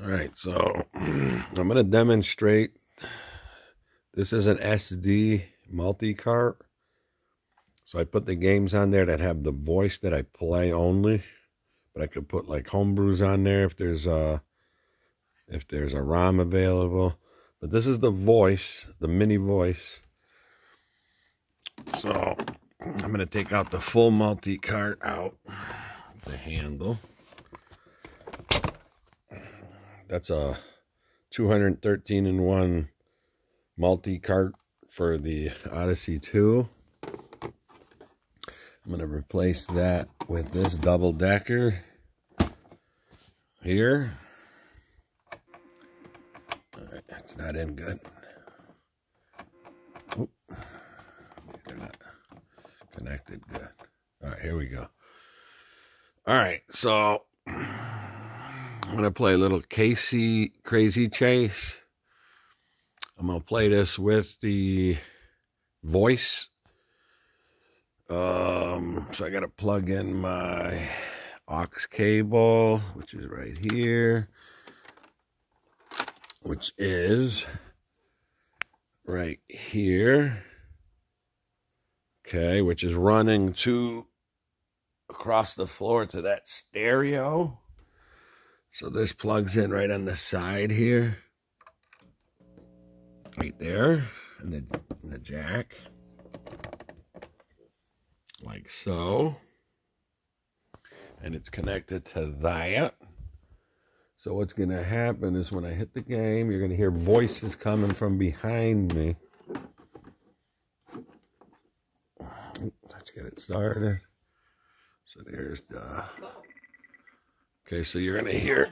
All right, so I'm going to demonstrate. This is an SD multi-cart. So I put the games on there that have the voice that I play only. But I could put like homebrews on there if there's a, if there's a ROM available. But this is the voice, the mini voice. So I'm going to take out the full multi-cart out, the handle. That's a 213 in 1 multi-cart for the Odyssey 2. I'm going to replace that with this double decker here. Right, that's not in good. Oop. They're not connected good. All right, here we go. All right, so I'm going to play a little KC Krazy Chase. I'm going to play this with the voice. Um, so I got to plug in my aux cable, which is right here, which is right here. Okay, which is running to across the floor to that stereo. So this plugs in right on the side here. Right there. And the, and the jack. Like so. And it's connected to that. So what's going to happen is when I hit the game, you're going to hear voices coming from behind me. Let's get it started. So there's the Okay, so you're going to hear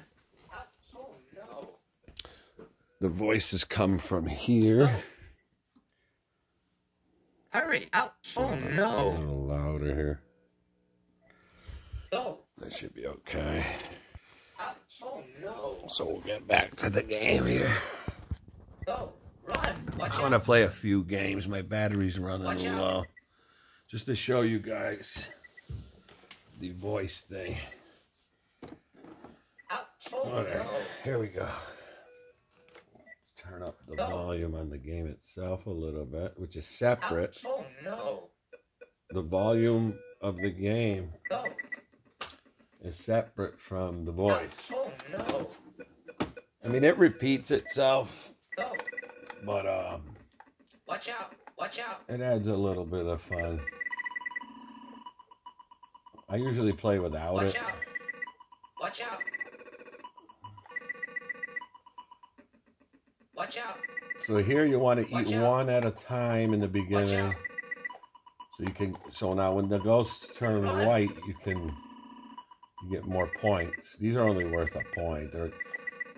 the voices come from here. Hurry out. Oh no. A little louder here. Oh, That should be okay. oh no. So we'll get back to the game here. Go. Run. Watch I'm going to play a few games. My battery's running Watch out. low. Just to show you guys the voice thing. Out. Oh All right, no. here we go. Let's turn up the volume on the game itself a little bit, which is separate. Oh no. The volume of the game is separate from the voice. Oh no. I mean, it repeats itself, but um, Watch out. Watch out. it adds a little bit of fun. I usually play without Watch it. out. Watch out. Watch out. So here you want to Watch eat out. one at a time in the beginning. So you can so now when the ghosts turn white, you can you get more points. These are only worth a point. They're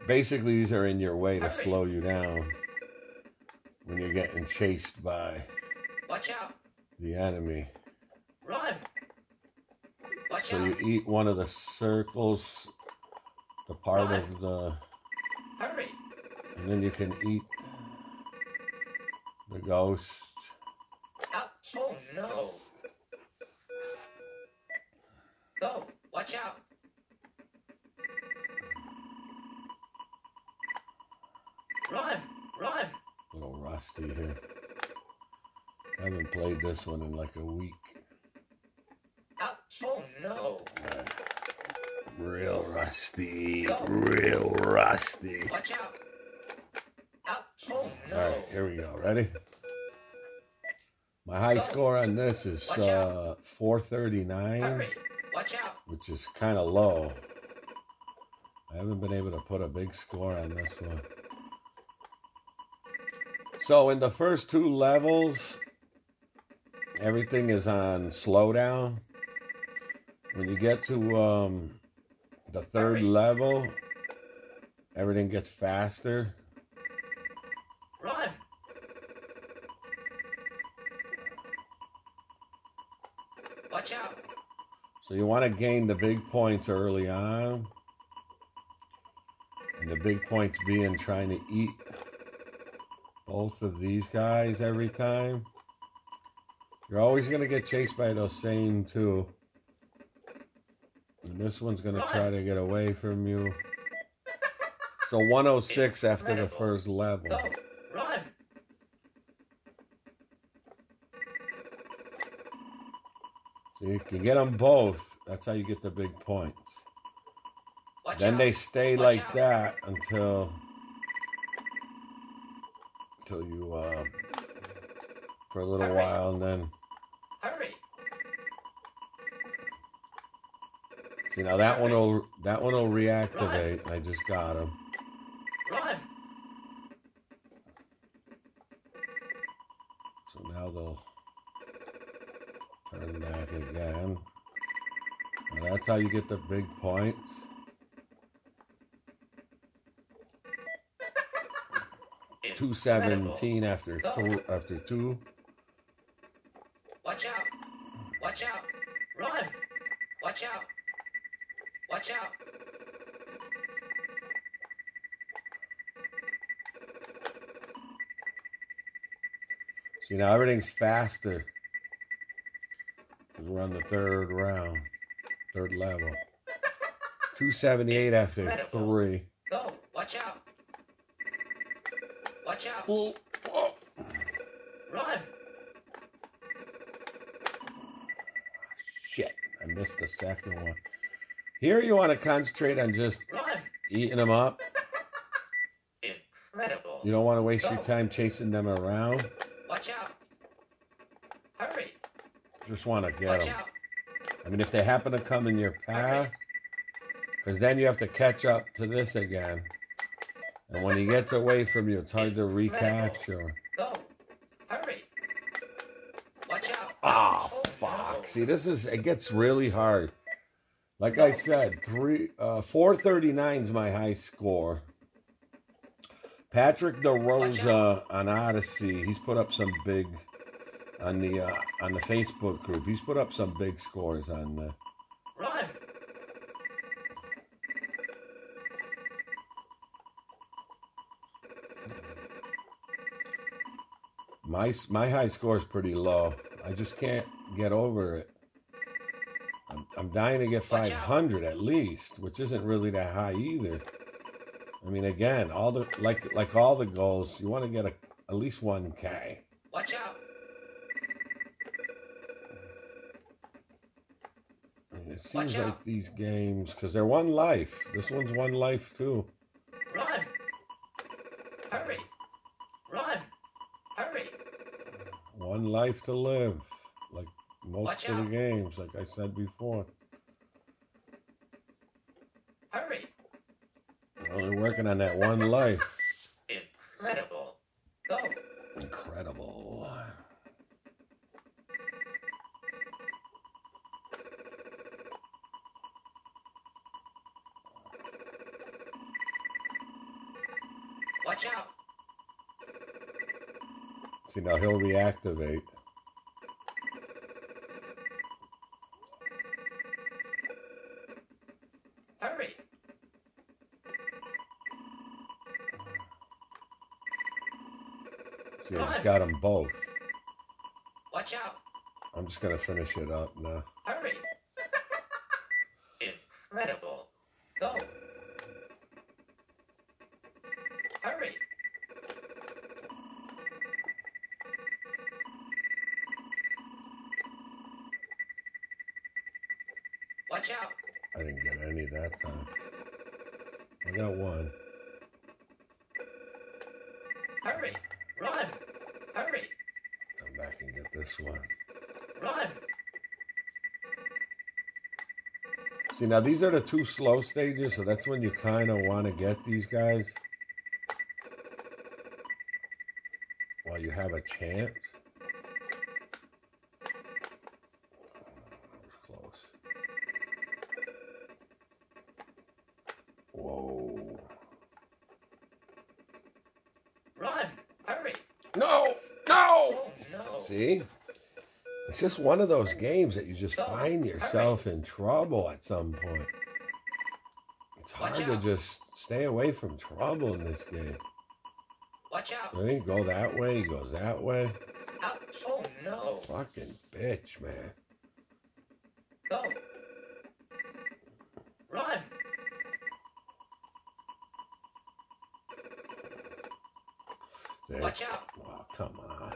basically these are in your way to Hurry. slow you down when you're getting chased by Watch out. the enemy. Run. Watch So you eat one of the circles, the part Run. of the Hurry. And then you can eat the ghost. Oh no. Go. Watch out. Run. Run. A little rusty here. I haven't played this one in like a week. Oh no. Real rusty. Real rusty. Watch. Out. Oh All no. right, here we go. Ready? My high score on this is uh, 439, Watch out. which is kind of low. I haven't been able to put a big score on this one. So in the first two levels, everything is on slowdown. When you get to um, the third level, everything gets faster. Watch out. So you want to gain the big points early on. And the big points being trying to eat both of these guys every time. You're always going to get chased by those same two. And this one's going to try to get away from you. So 106 after the first level. Oh. You can get them both. That's how you get the big points. Watch Then out. they stay Watch like out. that until until you uh, for a little Hurry. while, and then Hurry. you know that one will that one will reactivate. I just got him. Back again. And that's how you get the big points. Two seventeen after th- after two. Watch out. Watch out. Run. Watch out. Watch out. See now everything's faster. We're on the third round, third level. Two seventy eight after three. Go. Watch out. Watch out. Oh. Run. Shit, I missed the second one. Here you want to concentrate on just Run. eating them up. Incredible. You don't want to waste your time chasing them around. Watch out. Hurry. Just want to get them. I mean, if they happen to come in your path, because then you have to catch up to this again. And when he gets away from you, it's hard to recapture. Go. Hurry. Watch out. Oh, fuck. See, this is it gets really hard. Like I said, three uh, four thirty nine is my high score. Patrick DeRosa on Odyssey, he's put up some big on the uh, on the Facebook group. He's put up some big scores on the. Run. My my high score is pretty low. I just can't get over it. I'm, I'm dying to get 500 at least, which isn't really that high either. I mean, again, all the like like all the goals, you want to get a, at least 1k. Watch out. And it seems Watch like out. these games, because they're one life. This one's one life too. Run. Hurry. Run. Hurry. One life to live, like most Watch of the games, like I said before. Hurry. We're only working on that one life. See, now he'll reactivate. Hurry. See, I just got them both. Watch out. I'm just going to finish it up now. Run. See, now these are the two slow stages, so that's when you kind of want to get these guys. While you have a chance. Close. Whoa. Run. Hurry. No! No! Oh no. See? It's just one of those games that you just oh, find yourself in trouble at some point. It's hard to just stay away from trouble in this game. Watch out. Right? Go that way, he goes that way. Out. Oh no. Fucking bitch, man. Go. Run. There. Watch out. Oh, come on.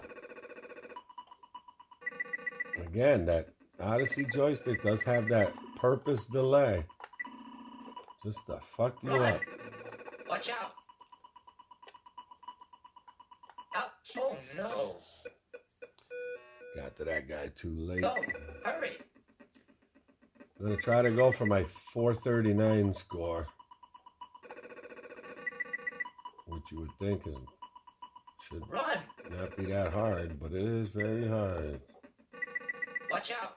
Again, that Odyssey joystick does have that purpose delay. Just to fuck you up. Watch out. Oh no. Got to that guy too late. Go. Hurry. I'm gonna try to go for my 439 score. Which you would think is should Run. not be that hard, but it is very hard. Watch out.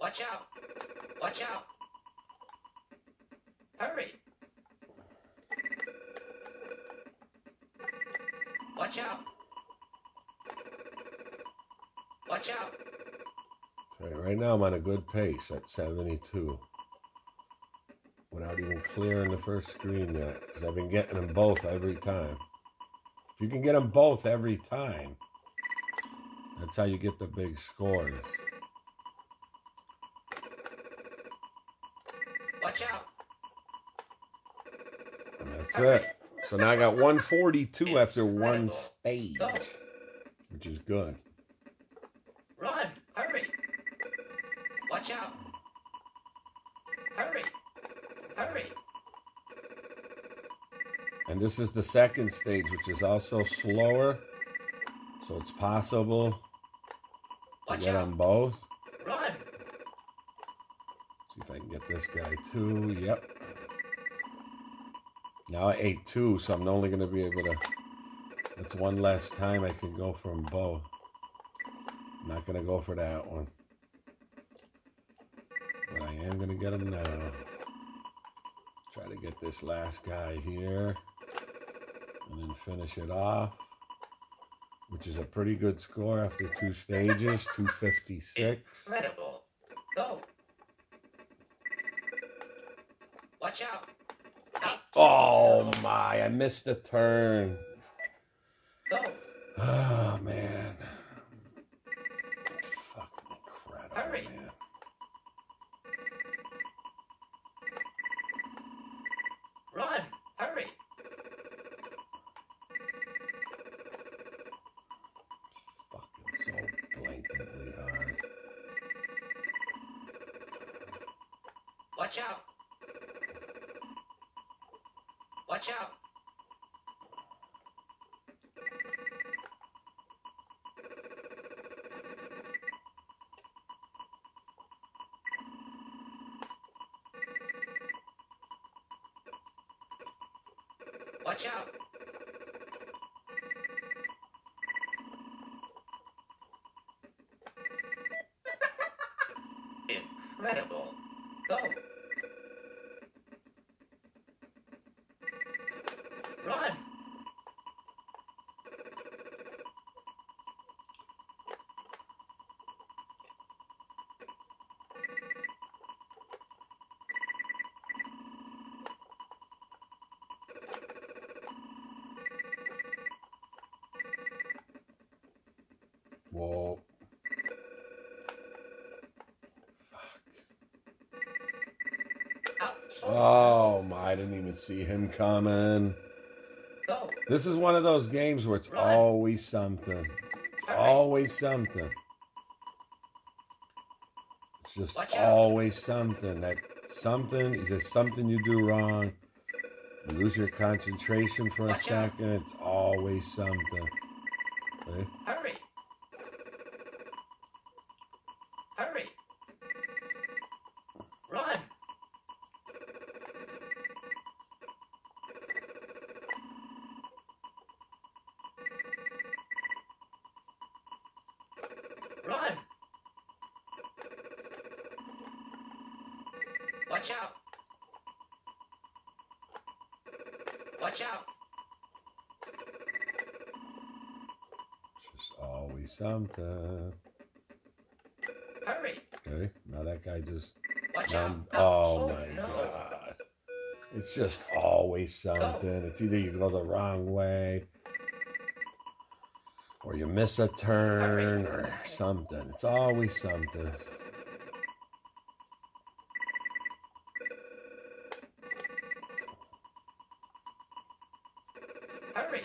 Watch out. Watch out. Hurry. Watch out. Watch out. Okay, right now I'm on a good pace at 72. Without even clearing the first screen yet. Because I've been getting them both every time. If you can get them both every time, that's how you get the big score. Watch out. And that's it. So now I got 142 after one stage, which is good. And this is the second stage, which is also slower. So it's possible to Watch get out. on both. Run. See if I can get this guy too. Yep. Now I ate two, so I'm only going to be able to. That's one last time I can go from both. I'm not going to go for that one. But I am going to get him now. Try to get this last guy here. And then finish it off. Which is a pretty good score after two stages 256. Incredible. Go. Watch out. Oh my, I missed a turn. Go. Oh man. Watch out. Incredible. Go. Oh my, I didn't even see him coming. Go. This is one of those games where it's Run. always something. It's Hurry. always something. It's just always something. That something is just something you do wrong. You lose your concentration for a Watch out. second. It's always something. Okay? Run. Watch out. Watch out. It's just always something. Hurry. Okay? Now that guy just. Watch out. I'm- oh my no. god. It's just always something. It's either you go the wrong way, miss a turn or something. It's always something. Hurry.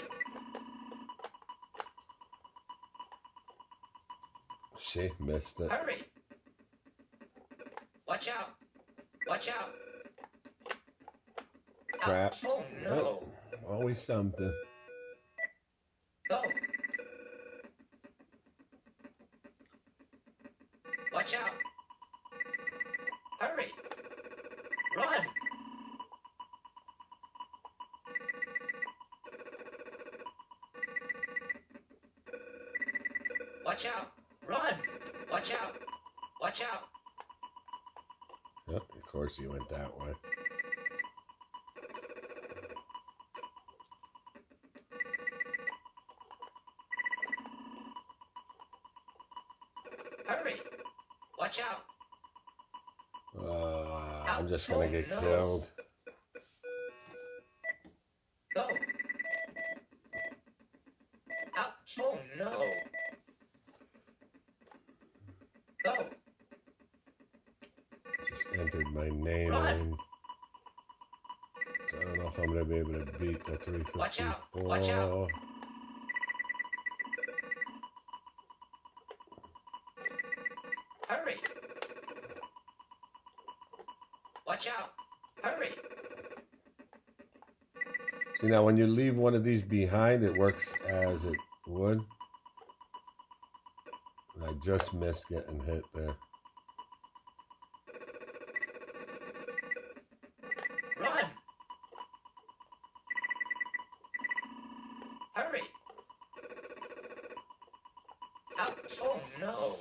She missed it. Hurry. Watch out. Watch out. Crap. Oh, no. Oh, always something. Watch out! Run! Watch out! Watch out! Yep, of course you went that way. Hurry! Watch out! Uh, I'm just gonna get Oh, killed. If I'm gonna be able to beat the 354. Watch out, watch out. Hurry! Watch out! Hurry! See now, when you leave one of these behind, it works as it would. And I just missed getting hit there. Run! Hurry! Out! Oh no!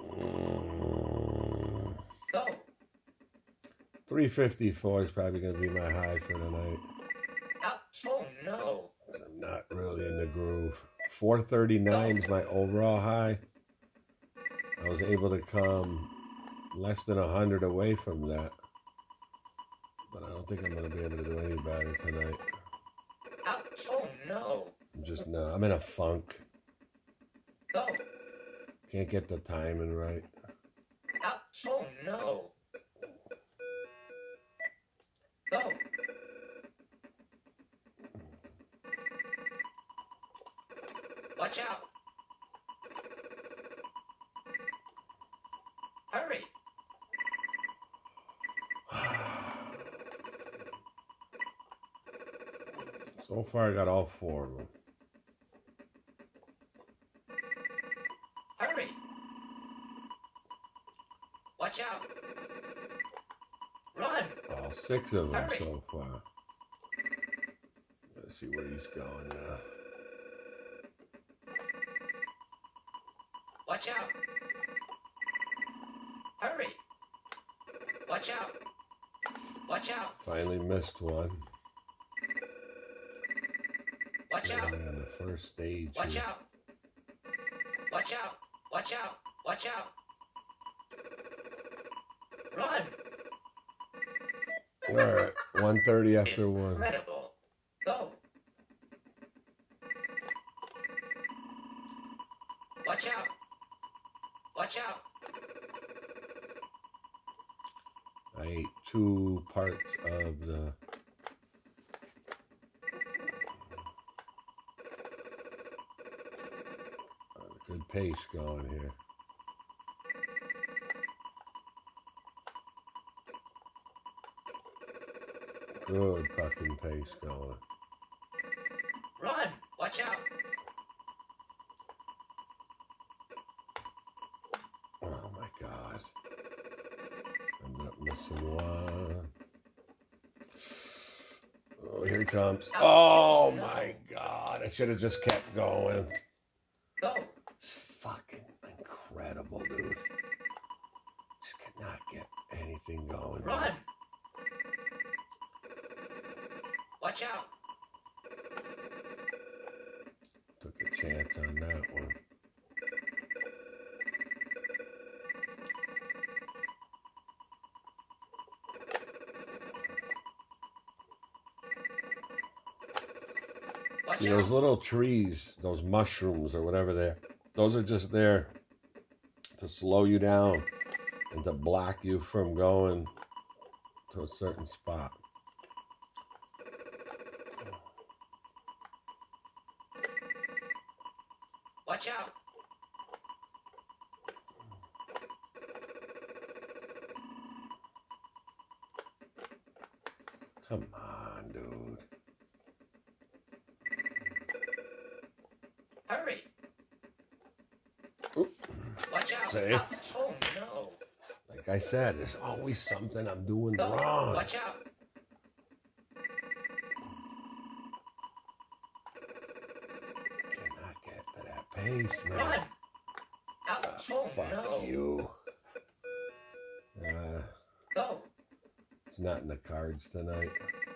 Mm, Go! 354 is probably gonna be my high for the night. Oh, oh no! I'm not really in the groove. 439 is my overall high. I was able to come less than 100 away from that. But I don't think I'm going to be able to do any better tonight. Out! Oh no! I'm just, no, I'm in a funk. Go! Can't get the timing right. Out! Oh no! Go! Watch out! Hurry! So far, I got all four of them. Hurry! Watch out! Run! All six of them Hurry. so far. Let's see where he's going now. Out! Watch out! Finally missed one. Watch Yeah, out! on the first stage. Watch here. out! Watch out! Watch out! Watch out! Run! We're at 130 after one. Incredible! Good pace going here. Good fucking pace going. Run! Watch out! Oh my god. Ended up missing one. Oh, here he comes. Oh my god. I should have just kept going. Watch out! Took a chance on that one. See, those little trees, those mushrooms or whatever they're, those are just there to slow you down and to block you from going to a certain spot. Come on, dude. Hurry. Oop. Watch out. See? Oh, no. Like I said, there's always something I'm doing Go. wrong. Watch out. Cannot get to that pace, man. Run. Ouch. Ah, Oh, fuck no. you. Uh, Go. it's not in the cards tonight.